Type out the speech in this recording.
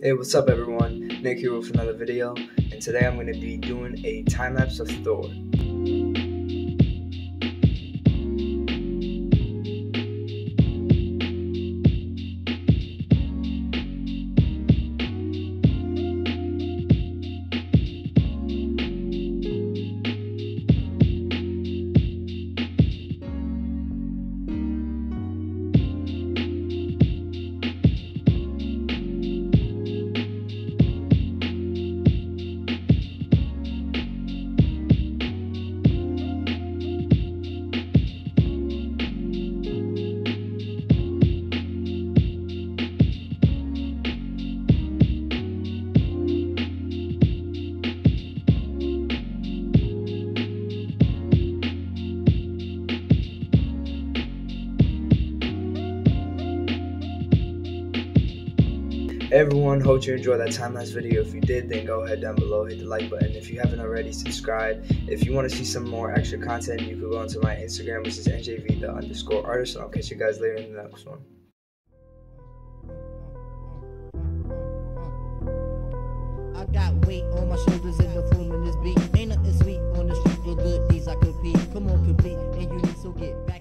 Hey, what's up everyone? Nick here with another video, and today I'm going to be doing a time lapse of Thor. Everyone, hope you enjoyed that time lapse video. If you did, then go ahead down below, hit the like button. If you haven't already, subscribe. If you want to see some more extra content, you can go onto my Instagram, which is njv the underscore artist. And I'll catch you guys later in the next one. I got weight on my shoulders and the flume in this beat. Ain't nothing sweet on the street for good deeds I compete. Come on, and you need so get back.